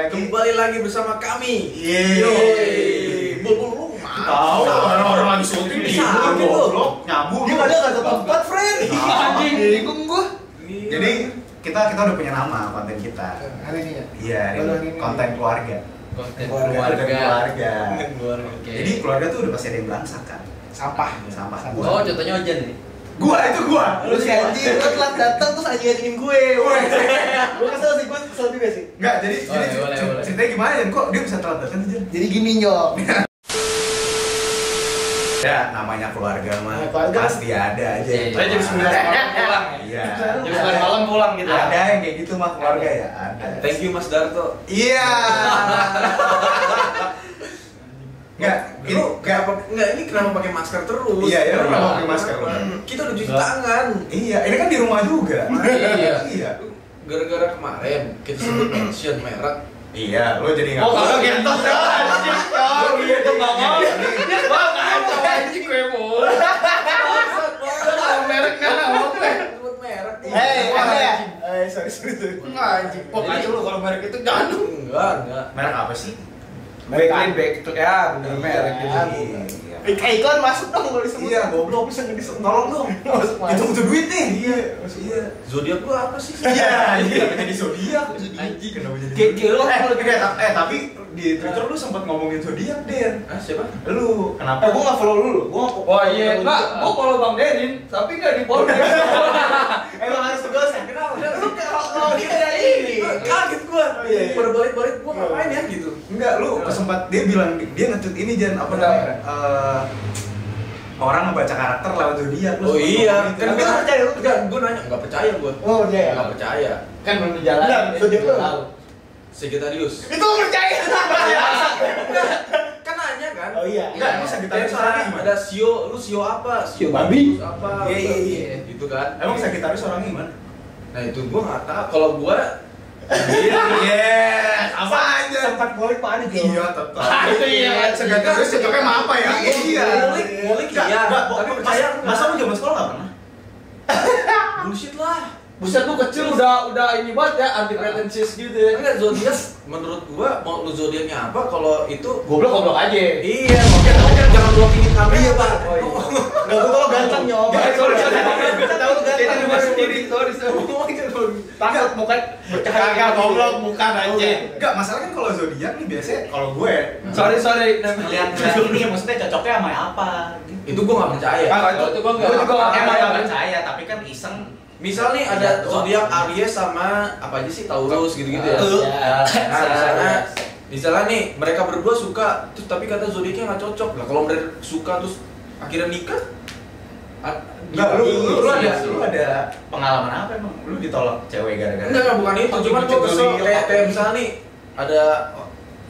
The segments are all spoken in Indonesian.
lagi. Kembali lagi bersama kami. Lu mana? Tahu orang-orang lagi syuting di lu. goblok nyambung. Dia ada kata tempat, friend. Anjing. Bingung gua. Iya. Jadi kita kita udah punya nama konten kita. Hari ini ya. Iya, konten keluarga. konten keluarga. keluarga. Keluarga. Oke. Jadi keluarga tuh udah pasti ada yang belangsak kan. Sampah. Sampah. Oh, contohnya Ojan nih. Gua itu gua. Lu si anjing, lu telat datang terus anjing anjingin gue. Woi. Gue kesel sih, gue kesel juga sih. Enggak, jadi Boleh, jadi boleh, cer- boleh. ceritanya gimana ya? Kok dia bisa telat datang Jan? Jadi gini nyok. Ya, namanya keluarga mah Nah, keluarga. pasti ada aja. Iya, yang iya. Jam 9 malam pulang ya? Iya. Jam 9 malam pulang gitu ya? Ada yang kayak gitu mah keluarga ya, ada. Thank you Mas Darto. Iya. Enggak, ini kenapa enggak ini kenapa pakai masker terus? Iya, ya, kenapa Iya. pakai masker lu? Hmm, Kita udah cuci tangan. Iya, ini kan di rumah juga. Iya. Iya. Gara-gara kemarin kita sebut mention merek. Iya, lo jadi nggak. Oh, ya, anjing. Oh, gitu nggak mau. Wah, kacau anjing gue mau. Kalau merek nggak mau gue. Merek. Hei, Wah, ada ya? anjing. Eh, sorry, sorry, sorry. Enggak anjing. Oh, kacau lu kalau merek itu jangan. Enggak, enggak. Merek apa sih? Backlink back itu ya bener merek gitu. Iya. Eh, iklan masuk dong kalau disebut. Iya, goblok bisa nggak disebut. Tolong dong. Masuk, masuk. Itu butuh duit nih. Iya, iya. Zodiak gua apa sih? Iya, iya. Jadi zodiak? Anjing. Kenapa jadi Kayak- kayak lu Eh, kalau eh, eh, tapi di Twitter lu sempat ngomongin zodiak, Den. Ah, siapa? Lu kenapa? Eh, gue nggak follow lu, gue nggak Oh iya, enggak, gua follow Bang Derin, tapi enggak di follow. Emang harus tegas ya? Kenapa? Lu kalau dia ini. Kaget gua. Oh, iya, iya. Pada balik-balik gua ngapain ya gitu. Enggak, lu sempat dia bilang dia nge-tweet ini Jan apa namanya? Eh, orang ngebaca karakter lewat zodiak lu Oh iya, gitu. kan lu percaya, lu Enggak, gua nanya enggak percaya gua. Oh, dia ya? Enggak percaya. Kan belum dijalan. Enggak, zodiak lu. Sagittarius. Itu lu percaya? kan nanya kan? Oh iya. Enggak, emang Sagittarius ada Sio, lu Sio apa? Sio babi. Apa? Iya, iya, iya. Gitu kan. Emang Sagittarius orangnya gimana? Nah, itu gua enggak tahu. Kalau gua Yes, apa aja? Sempat boleh panik Iya, tetap. Ah, itu iya. Sagittarius cocoknya sama apa ya? Iya. Ngulik Enggak, iya. enggak, Tapi mas- percaya Masa lu zaman sekolah enggak pernah? Bullshit lah. Buset lu kecil udah udah ini banget ya anti pretensius gitu ya. Enggak zodiak menurut gua mau lu zodiaknya apa kalau itu Goblok goblok aja. Iya, makanya kamu kan jangan blockingin kamera, Iya, Pak. Pak. Oh, Enggak, gue kalau ganteng nyok. Sorry, sorry. Kita tahu ganteng. Sendiri, sorry, sorry. Takut bukan Kagak, goblok, bukan aja. Enggak, masalah kan kalau zodiak nih biasanya kalau gue Sorry, sorry. lihat ini maksudnya cocoknya sama apa. Itu gua nggak percaya. Ah, itu itu gua enggak. Gua juga nggak emang percaya. nggak percaya tapi kan iseng Misal nih ada zodiak Aries sama apa aja sih Taurus gitu-gitu ya. Ya. Nah, misalnya misalnya nih mereka berdua suka terus tapi kata zodiaknya nggak cocok. Lah kalau mereka suka terus akhirnya nikah Enggak, lu, gimana? lu, lu ada Iya, lu ada pengalaman apa emang? Lu ditolak cewek gara-gara? Enggak, bukan itu, cuman gua kesel kayak misalnya nih ada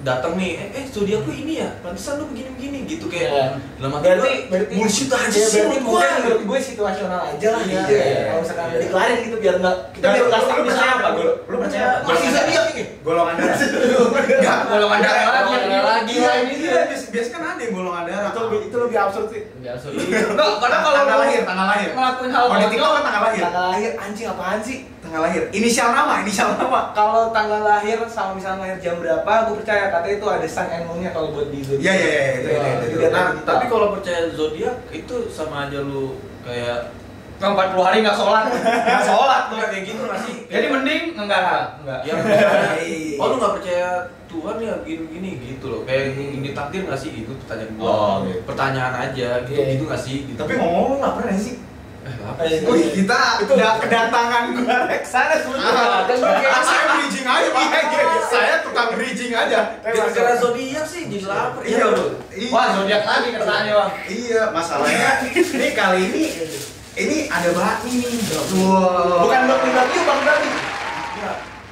datang nih, eh, eh zodiak lu ini ya, pantesan lu begini-begini gitu kayak. Iya. Dalam hati Berarti gua, berarti bullshit aja Ya, sih berarti menurut gua. menurut gue situasional aja lah Iya. iya. Kalau misalkan dari kelarin gitu biar enggak kita biar lu stabil percaya apa? Lu, lu percaya apa? Masih zodiak ini. golongan darah. Enggak, Golongan darah lagi. lagi. Iya, ini dia biasa, kan ada yang golongan darah. Itu lebih itu lebih absurd sih. Biasa. Enggak, karena kalau tanggal lahir, tanggal lahir. ngelakuin hal Oh, di TikTok kan tanggal lahir. Tanggal lahir anjing apaan sih? Tanggal lahir. Inisial nama, inisial nama. Kalau tanggal lahir sama misalnya lahir jam berapa, gue percaya katanya itu ada sun and moon-nya kalau buat di zodiak. Iya, iya, iya, itu, itu. Nah, tapi kalau percaya zodiak itu sama aja lu kayak Kau 40 hari nggak sholat. Nggak sholat enggak kayak gitu nggak sih? Jadi mending enggak enggak. yang percaya, oh lu nggak percaya Tuhan ya gini-gini gitu loh kayak ini takdir nggak sih itu pertanyaan gua Oh, gitu. pertanyaan aja gitu Iya. gitu nggak sih gitu. Tapi ngomong lu nggak sih? Eh, apa sih Wih, kita itu udah kedatangan gua Rex. Sana sebentar. Ah, saya bridging aja, Pak. Saya tukang bridging aja. gara-gara zodiak sih jadi lapar Iya, bro iya. Wah, zodiak lagi kesannya, Bang. Iya, masalahnya ini kali ini ini ada bakmi nih. Wow. bukan bakmi babi, bang babi.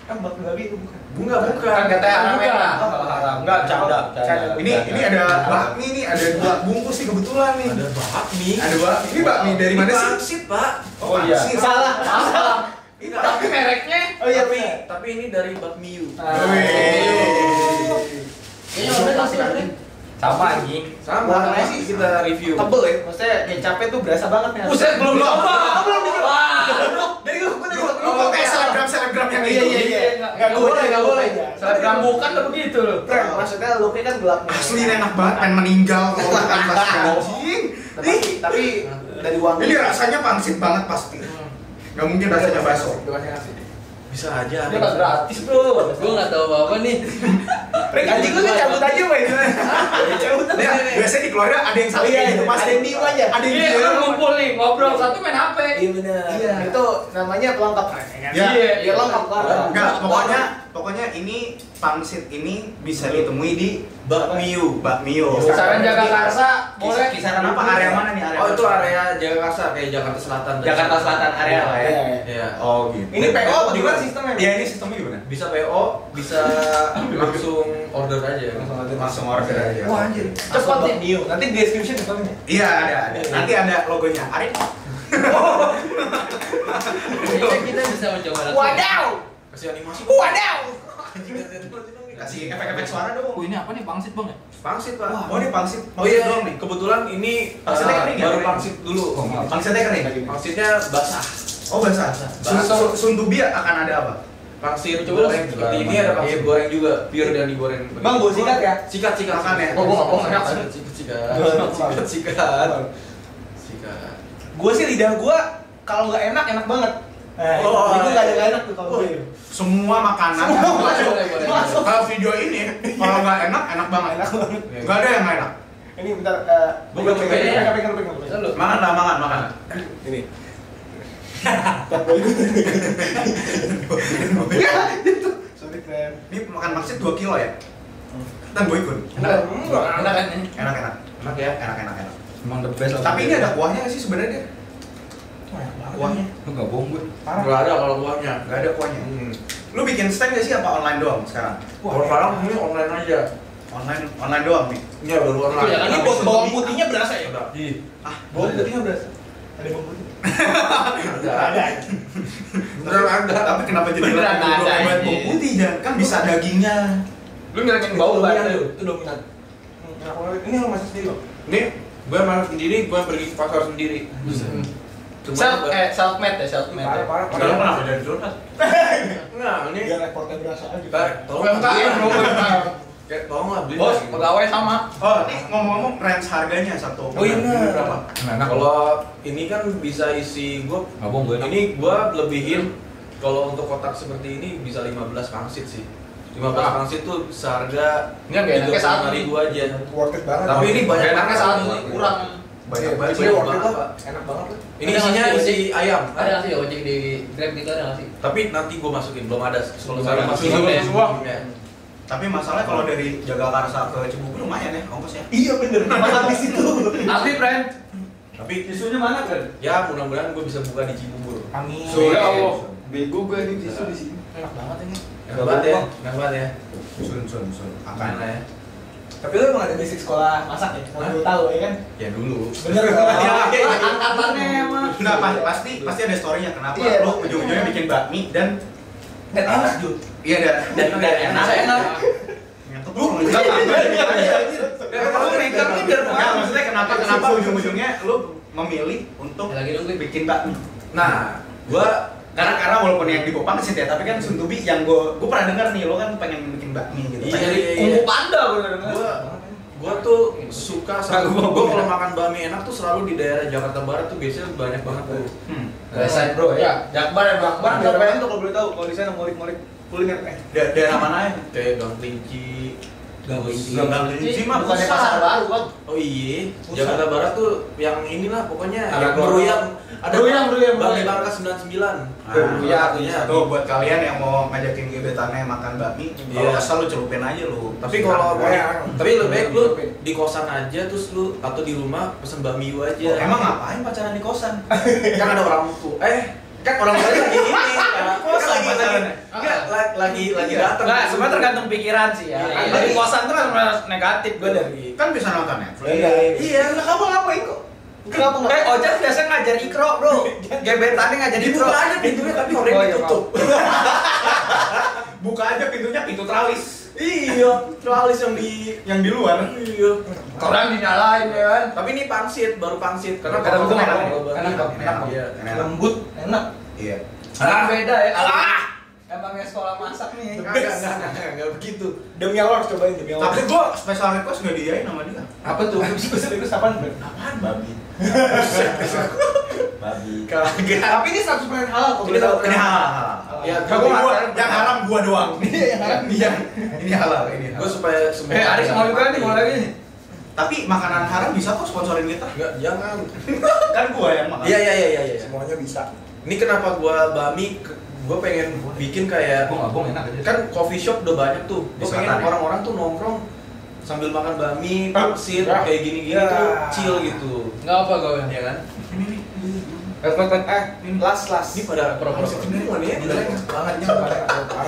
Kan bakmi babi itu bukan. bunga bukan Kan katanya haram Bukan. ya. Kalau haram. Enggak, canda. Canda. Ini ini ada bakmi nih, ada dua bungkus nih kebetulan nih. ada bakmi Ada bakmi. Ini bakmi dari mana sih? Pangsit, pak Oh, iya. pangsit. Salah. Salah. ini Tapi mereknya Oh iya, tapi, tapi ini dari bakmi you Ah. Kayaknya udah lagi. Sama anjing. sama Warnanya sih sih kita review Tebel ya, maksudnya kecapnya tuh berasa banget nih. Buset, belum coba. belum. Wah. Dari gue, dari gue. Ngomong kayak selebgram-selebgram yang Iya, itu. iya, iya. Nggak boleh, nggak boleh. Selebgram bukan udah begitu loh. Maksudnya looknya kan gelap nih. Asli enak banget, pengen meninggal kalau makan pasti anjing. Tapi, tapi dari wangi. Ini rasanya pangsit banget pasti. Gak mungkin rasanya bakso. Bisa aja. Nggak gratis bro. Gue nggak tahu apa-apa nih. Anjing lu kan cabut aja main. Cabut aja. Ya, biasanya di keluarga ada yang saling Iya, kayak gitu pasti. ada yang diem aja. Ada yang Iya, diem. kan ngumpul nih ngobrol satu main HP. Iya benar. Iya. Itu namanya pelengkap. Ya. Iya, Iya lengkap kan. Enggak, pokoknya pokoknya ini pangsit ini bisa ditemui di Bakmiu. Bakmio. Kisaran Jaga Karsa boleh. Kisaran apa? Area mana nih? Area Oh itu area Jakarta kayak Jakarta Selatan. Jakarta Selatan area lah ya. Iya. Oh gitu. Ini PO gimana sistemnya? Iya, ini sistemnya gimana? Bisa PO, bisa langsung order aja. Langsung order aja. Wah anjir. Cepet nih. Nanti di description sistemnya. Iya, ada, ada. Nanti ada logonya. Arif. Kayaknya kita bisa mencoba langsung. Wadaw. Kasih animasi. Wadaw. Kasih efek-efek suara dong. Oh ini apa nih pangsit bang ya? Pangsit pak. Oh, ini pangsit. Oh iya, doang nih. kebetulan ini Pangsitnya uh, kering ya? baru pangsit dulu. Pangsitnya kering. Pangsitnya basah. Oh, basah. Sun- Sundubi akan ada apa? Pangsit Coba goreng seperti ini ada pangsit goreng juga, pure dan digoreng. Bang, gua sikat ya? Sikat sikat. Makan ya? Oh, gua nggak mau Sikat. sikat sikat sikat sikat sikat. Sikat. Gue sih lidah gue kalau nggak enak enak banget. Eh, Oh, itu nggak ada nggak enak tuh kalau Oh, gue. iya. Semua makanan. Masuk. Kalau video ini kalau nggak enak enak banget. Enak banget. Nggak ada yang nggak enak. Ini bentar. eh, pegang, pegang, ya. pegang, pegang. Makan lah, makan, makan. Ini. Sorry, friend. Ini makan pangsit 2 kilo ya? Dan gue ikut. Enak. Enak kan ini? Enak, enak. Enak ya? Enak, enak, enak. Emang the best Tapi ini ada kuahnya nggak Kuahnya? Lu nggak bohong gue. Nggak ada kalau kuahnya. Nggak ada kuahnya. Hmm. Lu bikin stand nggak sih apa online doang sekarang? Kalau sekarang ini online aja. Online, online doang nih. Iya baru online. Iya, Ini bawang bawang putihnya berasa ya? Udah. Iya. Ah, Bawang putihnya berasa. Ada bawang putih. Ada. Ada. Beneran ada. Tapi kenapa jadi Beneran ada, bawang putih kan bisa dagingnya. Lu ngirangin bau banget lu. Itu dominan. Hmm, ini lo masak sendiri loh. Nih, gue masak sendiri, gue pergi ke pasar sendiri. Hmm. Cuma Self gua- eh self made ya self made. Parah, parah, parah. kenapa jadi curhat? Enggak, ini Biar reportnya berasa aja. Ntar, tolong UMKM bro UMKM. Kayak tolong lah beli. Bos pegawai sama. Oh, ini ngomong-ngomong range harganya satu. Oh iya berapa? Kalau ini kan bisa isi gue enak. ini gue lebihin kalau untuk kotak seperti ini bisa 15 pangsit sih 15 Ah. pangsit tuh seharga Ini enaknya satu. ribu aja Worth it banget. tapi ini banyak Enaknya banget satu ini. kurang. Banyak Iya, banget. iya. Enak banget lah. ini Ada isinya isi ayam Ada nggak sih ojek di Grab gitu ada nggak sih? tapi nanti gue masukin belum ada kalau Belum saya ada. masukin Belum ya. semua. Ya. Tapi masalahnya kalau dari Jagakarsa ke Cibubur lumayan ya ongkosnya. Iya bener. Mahal di situ. Asli friend. tapi Tisunya mana kan? ya mudah-mudahan gue bisa buka di Cibubur Amin. So, Ya Allah. Bego gue ini tisu di sini. Enak banget ini. enak banget ya enak banget ya Sun sun sun. akan lah ya Tapi lu emang ada basic sekolah masak ya? Mau Hah? lu tahu ya kan? ya dulu Bener Iya, kan? iya, iya. Angkatannya emang. Pa- pasti pasti ada storynya kenapa Iya. lu ujung-ujungnya bikin bakmi dan Dan enak Jul. iya dan Dan dan enak. enak. Lu enggak Ya, biar Nggak, maksudnya kenapa kenapa ujung-ujungnya lu memilih untuk Ya, bikin bakmi? nah gue Karena karena walaupun yang di Popang sih ya, tapi kan Suntubi yang gue gue pernah dengar nih lo kan pengen bikin bakmi gitu. Iya, Pengen- iya, Kungfu panda gue denger. Gua gua tuh suka sama Nah, gua, kalau makan bakmi enak tuh selalu di daerah Jakarta Barat tuh biasanya banyak banget tuh. Hmm. Westside bro ya. Jakbar ya daerah mana tuh kalau boleh tahu? Kalau di sana ngulik-ngulik kuliner eh. Da- daerah mana ya? Kayak Gang Kelinci. Gang Kelinci mah pusat. pasar baru bang. Oh iya. Jakarta Barat tuh yang inilah pokoknya yang beruyang. Ada Beruyang, beruyang, Bakmi. Barca 99. Ah, Iya, satunya. Tuh buat kalian yang mau ngajakin gebetannya makan bakmi, kalau Iya. kesel lu celupin aja lu. Tapi kalau Iya. tapi lebih baik lu di kosan aja terus lu atau di rumah pesen bakmi aja. Emang ngapain pacaran di kosan? kan ada orang tua. Eh, kan orang tua lagi ini. kan lagi lagi pacarannya. enggak lagi lagi, lagi Iya. datang. Enggak, sebenarnya tergantung pikiran sih ya. Iya, Kan iya. Dari kosan tuh kan negatif gue dari. Kan bisa nonton Netflix. Iya. Iya, Lah kamu ngapain kok? Kenapa Eh, enggak? ojek biasa ngajar ikro, Bro. Gebetannya ngajar ikro. dibuka aja pintunya tapi horeng Oh, iya, ditutup. Buka aja pintunya pintu tralis iya, tralis yang di yang di luar. iya. Koran dinyalain ya kan. Tapi ini pangsit, baru pangsit karena Kadang kalau enak, enak. Enak. Lembut, enak. Iya. Ah. beda ya. Ah. Emangnya sekolah masak nih. Enggak, enggak, enggak, enggak, enggak begitu. Demi Allah harus cobain demi Allah. Tapi gua special request nggak diain sama dia. apa tuh? Spesial itu apaan? Apaan babi? babi. Kagak. Tapi ini 100% halal kok. Ini ini halal. Ya, gua gua- yang haram gua doang. Iya, yang haram Iya, ini halal, ini halal. Gue supaya semua Eh, Aris mau juga nih, mau lagi nih. Tapi makanan haram bisa kok sponsorin kita. Enggak, jangan. Kan gua yang makan. Iya, iya, iya, iya, iya. Semuanya bisa. Ini kenapa gua bami gue pengen bikin kayak Gua abong enak aja. kan coffee shop udah banyak tuh. Gue pengen ya? orang-orang tuh nongkrong sambil makan bami, Ah, pangsit, ya. kayak gini-gini Ya. tuh chill gitu. Enggak apa yang. Ya kan? Eh, eh, eh, las las. Ini pada Pro-pro. pangsit semua nih ya. Gila, enak banget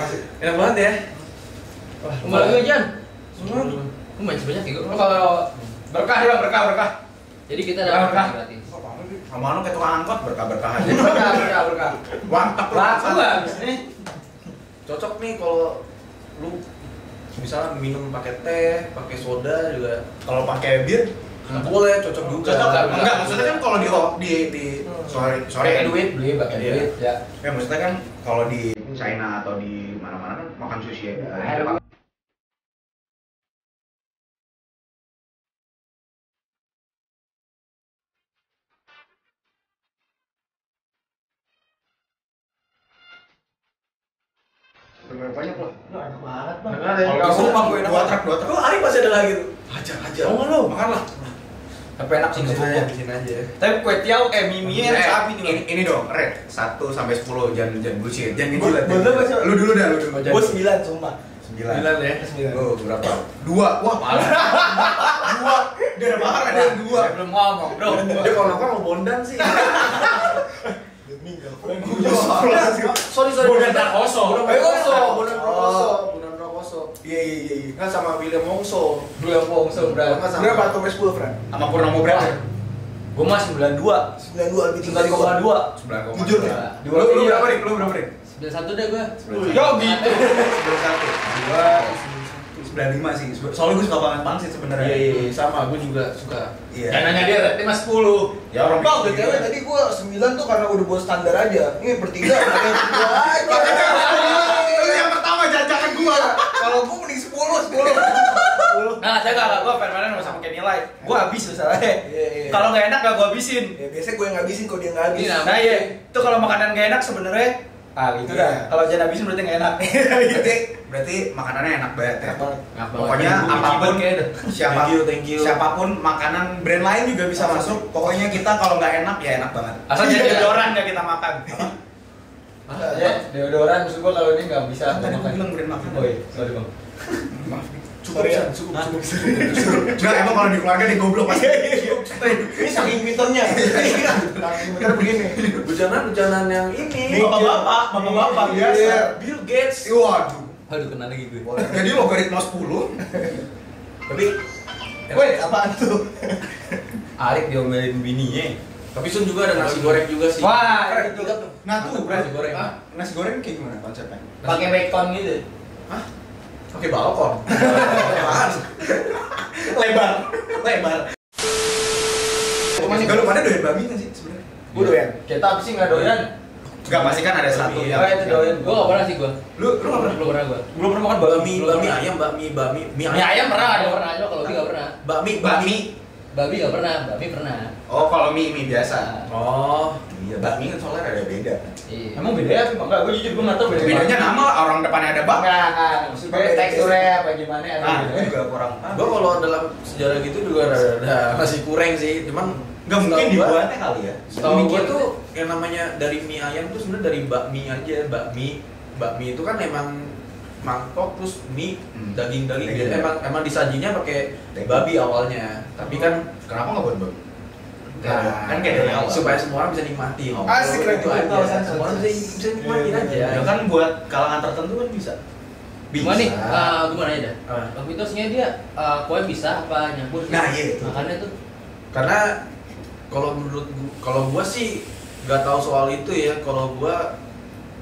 sih. Enak banget ya. Kembali lagi Jan. Lu main sebanyak ya gua. kalau berkah dia berkah berkah. Jadi kita Berkah, dapat berkah. gratis. Sama lu kayak tukang angkot berkah-berkah aja. Berkah berkah berkah. Lu. Laku habis nih? Cocok nih kalau lu misalnya minum pakai teh, pakai soda juga Kalau pakai bir boleh cocok juga. Cocok kan? Enggak, Enggak, maksudnya kan kalau di di di sorry sorry Pakai duit beli pakai Iya. duit ya. Ya maksudnya kan kalau di China atau di mana-mana kan makan sushi ya. Air, Hajar, hajar. Mau lo? Makan lah. Tapi enak sih sini aja, bohong. di sini aja. Tapi kue tiaw eh mie Eh, nya sapi nih. ini, ini dong, red. 1 sampai 10 jangan jangan bullshit. Jangan ngejilat. Lu dulu dah, lu dulu. Gue 9 sumpah. 9. Sembilan ya. 9. Lu berapa? Dua. Wah, parah. dua. Dia ada mahar ada yang dua. Belum ngomong, Bro. Dia kalau nongkrong mau bondan sih. Demi enggak sorry sorry. Bondan Prakoso. Bondan Eh, oh. Bondan Prakoso. Iya iya iya. iya. Kan sama William Wongso. Seberapa. Nggak sama. Berapa tuh 10, Fran? Sama Purnomo berapa? Gue mah 92. 92 lebih tinggi. 9,2. 9 Jujur ya? Lu lu berapa nih? Lu berapa nih? Sembilan satu deh gua. Yo gitu. 91. Gua 95 sih. Soalnya gue suka banget pangsit sebenarnya. Iya iya iya, sama. Gue juga suka. Iya. Yang nanya dia berarti mas 10. Ya orang Bang, bikin BTW juga. tadi gua 9 tuh karena udah buat standar aja. Ini bertiga ada yang berdua aja. Lu yang pertama jajakan gua. Kalau gua mending 10, 10. 10. Nah, saya gak, gue permanen nggak usah pakai nilai. Gue habis misalnya. Iya, iya. Kalau nggak enak gak gue habisin. Ya biasanya gue yang ngabisin kalau dia nggak habis. Iya. Nah iya, itu kalau makanan gak enak sebenarnya ah gitu Iya. dah. Kalau jangan habisin berarti gak enak. Berarti berarti makanannya enak banget ya. Enak banget. Pokoknya apa pun siapa Thank you, thank you. siapa pun makanan brand lain juga bisa masuk. Pokoknya kita kalau nggak enak ya enak banget. Asal jadi deodoran gak kita makan. Ya, deodoran maksud gue kalau ini nggak bisa Tadi gua bilang brand makanan. Oh iya, sorry bang. Maaf. Cukup, ya. Cukup, cukup. Enggak emang kalau di keluarga nih goblok pasti. Ini saking pinternya. Pinter begini. Bencana-bencana yang ini. Bapak-bapak, bapak-bapak Iya. biasa. Bill Gates. Waduh. Aduh kena lagi gue. Jadi logaritma 10. Tapi Woi, apaan tuh? Arif diomelin bininya. Tapi Sun juga ada nasi goreng juga sih. Wah, Keren. itu Nah tuh, Nasi goreng. Hah? Nasi goreng kayak gimana konsepnya? pakai bacon gitu. Pakai balkon. Apaan? Lebar, lebar. Enggak lu pada doyan babi kan sih sebenarnya? Gue doyan. Kita apa sih nggak doyan? Enggak, pasti kan ada satu Iya. Oh itu doyan. Gua gak pernah sih gua. Lu lu enggak pernah? Belum pernah gua. belum pernah makan bami pernah. ayam, bami, bami, mie Mie ayam pernah Gak ada. pernah, cuma kalau lebih gak pernah. Bami, Bami. Babi gak pernah, babi pernah. Oh, kalau mie mie biasa. Oh, Iya, bakmi kan soalnya ada beda. Iya. Emang beda ya? Enggak, gue jujur gue nggak tahu beda. Bedanya nama lah, orang depannya ada bak. Enggak, enggak. Maksudnya teksturnya apa gimana ada Nah, beda. itu juga kurang. gua kalau dalam sejarah gitu juga ada, masih kurang sih. Cuman Enggak mungkin dibuatnya kali ya. Setahu gue tuh yang namanya dari mie ayam tuh sebenarnya dari bakmi aja, bakmi. Bakmi itu kan emang mangkok terus mie Hmm. daging-daging Daging. gitu. Emang emang disajinya pakai Daging. babi awalnya. Tapi kan Kenapa nggak buat babi? Nah, kan kayak dari awal. supaya semua orang bisa nikmatin. Oh. Asik, itu aja. Semua orang bisa, bisa nikmatin aja. Ya kan buat kalangan tertentu kan bisa. Cuma nih, uh, gue mau nanya dah. Apa? Bang mitosnya dia uh, kue bisa apa nyampur? Nah, iya itu. Makannya tuh Karena kalau menurut gua, kalau gua sih nggak tahu soal itu ya. Kalau gua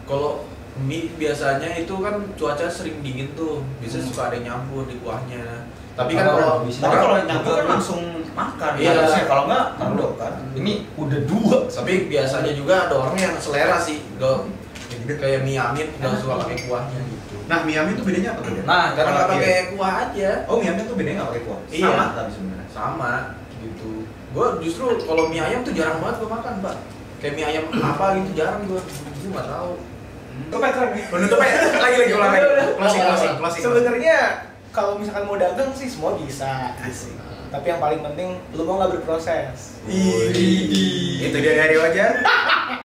kalau mie biasanya itu kan cuaca sering dingin tuh, bisa suka ada nyampur di kuahnya. Tapi kan kalau bisa. Tapi orang- kalau nyampur kan langsung makan. Iya. harusnya. Kalau nggak, taruh kan. Ini udah dua. tapi biasanya juga ada orang yang selera sih. Gak kayak mie amin nggak suka pakai kuahnya gitu Nah, mie ayam itu bedanya apa tuh? Nah karena nggak pakai iya. kuah aja Oh, mie ayam itu bedanya nggak pakai kuah. Iya. Sama tapi sebenarnya. sama gitu gue justru kalau mie ayam tuh jarang banget gue makan pak kayak mie ayam apa gitu jarang gue gue nggak tahu Pattern ya. Penutupnya lagi lagi ulang lagi. Closing, closing, closing. Sebenarnya kalau misalkan mau dagang sih semua bisa. Tapi yang paling penting lu mau nggak berproses. Itu dia dari wajar.